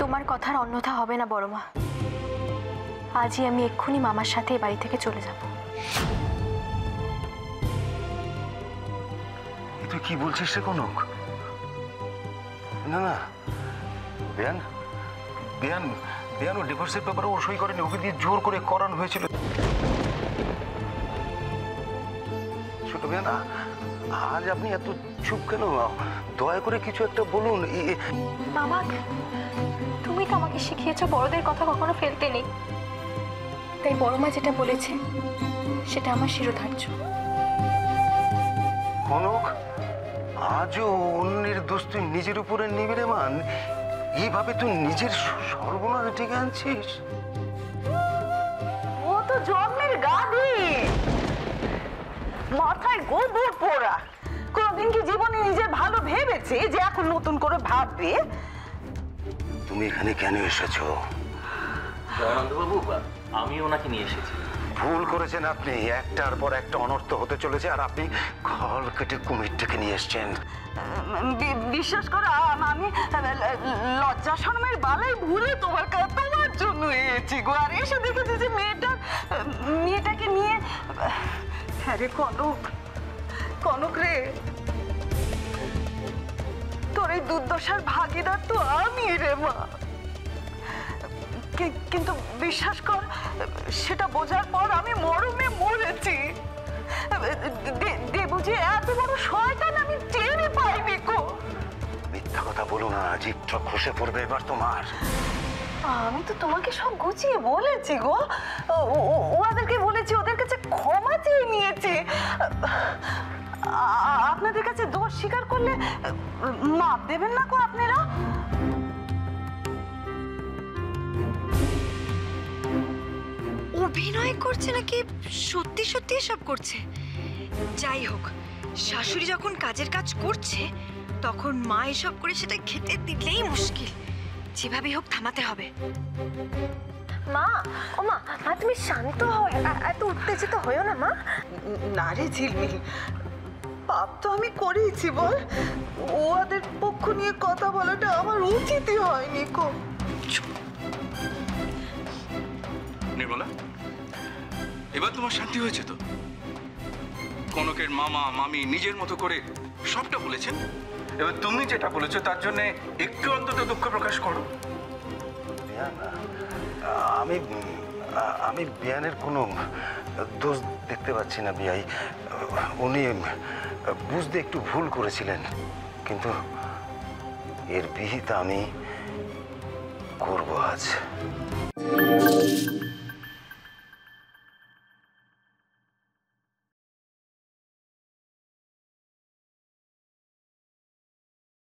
তোমার কথার অন্যথা হবে না বড় মা আজই আমি এক্ষুনি মামার সাথে বাড়ি থেকে চলে যাব। তুই কি বলছিস রে কনক? না না। বেয়ান বেয়ান বেয়ান ও ডিভোর্সের ব্যাপারে ও সই করেনি। ওকে দিয়ে জোর করে করানো হয়েছিল। ছোট বেয়ান আজ আপনি এত চুপ কেন? দয়া করে কিছু একটা বলুন। মামা তুমি তো আমাকে শিখিয়েছো বড়দের কথা কখনো ফেলতে নেই। তাই বড় মা যেটা বলেছে সেটা আমার শিরোধার্য। কনক আজও অন্যের দোষ তুই নিজের উপরে নিবি রে মান এইভাবে তুই নিজের সর্বনাশ ডেকে আনছিস? ও তো জন্মের গাধি। মাথায় গোবর পোড়া। কোনদিন কি জীবনে নিজের ভালো ভেবেছে যে এখন নতুন করে ভাববে? তুমি এখানে কেন এসেছ? দয়ানন্দবাবু আমি ওনাকে নিয়ে এসেছি। ভুল করেছেন আপনি। একটার পর একটা অনর্থ হতে চলেছে আর আপনি খল কেটে কুমিরটাকে নিয়ে এসছেন। বিশ্বাস করো আমি লজ্জা শরমের বালাই ভুলে তোমার তোমার জন্য এসেছি গো। আর এসে দেখেছি যে মেয়েটা মেয়েটাকে নিয়ে হ্যাঁ রে কনক কনক রে। তোর এই দুর্দশার ভাগিদার তো আমি রে মা। কিন্তু বিশ্বাস কর সেটা বোঝার পর আমি মরমে মরেছি। দেবু যে এত বড় শয়তান আমি টেরই পাইনি কো মিথ্যা কথা বলো না জিপটা খসে পড়বে এবার তোমার। আমি তো তোমাকে সব গুছিয়ে বলেছি গো। ওদেরকে বলেছি ওদের কাছে ক্ষমা চেয়ে নিয়েছি। দোষ স্বীকার করলে মাপ দেবেন না কো আপনারা? অভিনয় করছে নাকি? সত্যি সত্যি এসব করছে? যাই হোক শাশুড়ি যখন কাজের কাজ করছে তখন মা এসব করে সেটা খেতে দিলেই মুশকিল। যেভাবেই হোক থামাতে হবে। মা ও মা তুমি শান্ত হও এত উত্তেজিত হয়েও না মা। না রে ঝিলমিল পাপ তো আমি করেইছি বল। ওদের পক্ষ নিয়ে কথা বলাটা আমার উচিতই হয়নি কো। নির্মলা এবার তোমার শান্তি হয়েছে তো? কনকের মামা মামি নিজের মতো করে সবটা বলেছেন। এবার তুমি যেটা বলেছ তার জন্য একটু অন্তত দুঃখ প্রকাশ করো। আমি আমি বিয়ানের কোনো দোষ দেখতে পাচ্ছি না বিয়াই। উনি বুঝতে একটু ভুল করেছিলেন কিন্তু এর বিহিত আমি করব আজ।